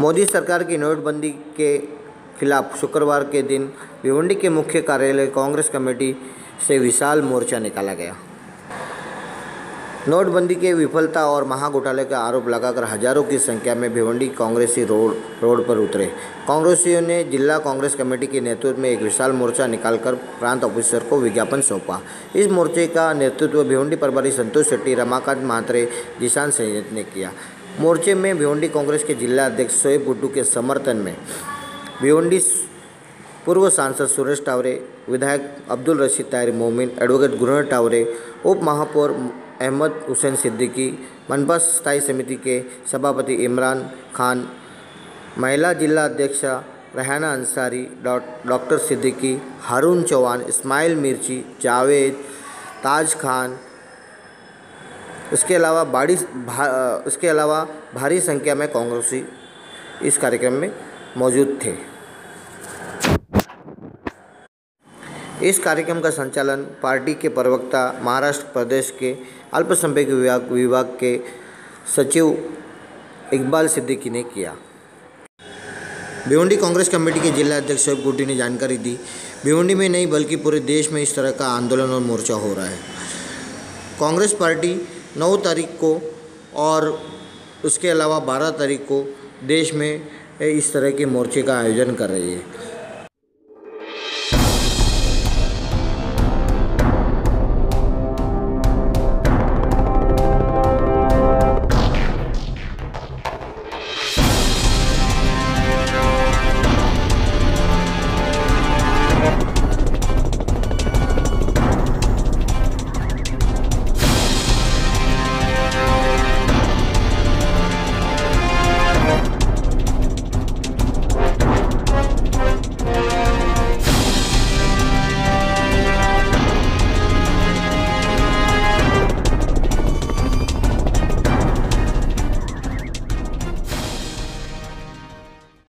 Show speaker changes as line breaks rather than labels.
मोदी सरकार की नोटबंदी के खिलाफ शुक्रवार के दिन भिवंडी के मुख्य कार्यालय कांग्रेस कमेटी से विशाल मोर्चा निकाला गया। नोटबंदी के विफलता और महाघोटाले का आरोप लगाकर हज़ारों की संख्या में भिवंडी कांग्रेसी रोड रोड पर उतरे। कांग्रेसियों ने जिला कांग्रेस कमेटी के नेतृत्व में एक विशाल मोर्चा निकालकर प्रांत ऑफिसर को विज्ञापन सौंपा। इस मोर्चे का नेतृत्व भिवंडी प्रभारी संतोष शेट्टी, रमाकांत महात्रे जिशान सैयद ने किया। मोर्चे में भिवंडी कांग्रेस के जिला अध्यक्ष शोएब गुड्डू के समर्थन में भिवंडी पूर्व सांसद सुरेश टावरे, विधायक अब्दुल रशीद ताहिर मोमिन, एडवोकेट गुरहर टावरे उप महापौर अहमद हुसैन सिद्दीकी, मनपा स्थायी समिति के सभापति इमरान खान, महिला जिला अध्यक्ष रेहाना अंसारी डॉक्टर सिद्दीकी, हारून चौहान, इस्माइल मिर्ची, जावेद, ताज खान इसके अलावा बाड़ी भा, इसके अलावा भारी संख्या में कांग्रेसी इस कार्यक्रम में मौजूद थे। इस कार्यक्रम का संचालन पार्टी के प्रवक्ता महाराष्ट्र प्रदेश के अल्पसंख्यक विभाग विभाग के सचिव इकबाल सिद्दीकी ने किया। भिवंडी कांग्रेस कमेटी के जिला अध्यक्ष शोएब गुड्डी ने जानकारी दी भिवंडी में नहीं बल्कि पूरे देश में इस तरह का आंदोलन और मोर्चा हो रहा है। कांग्रेस पार्टी नौ तारीख को और उसके अलावा बारह तारीख को देश में इस तरह के मोर्चे का आयोजन कर रही है।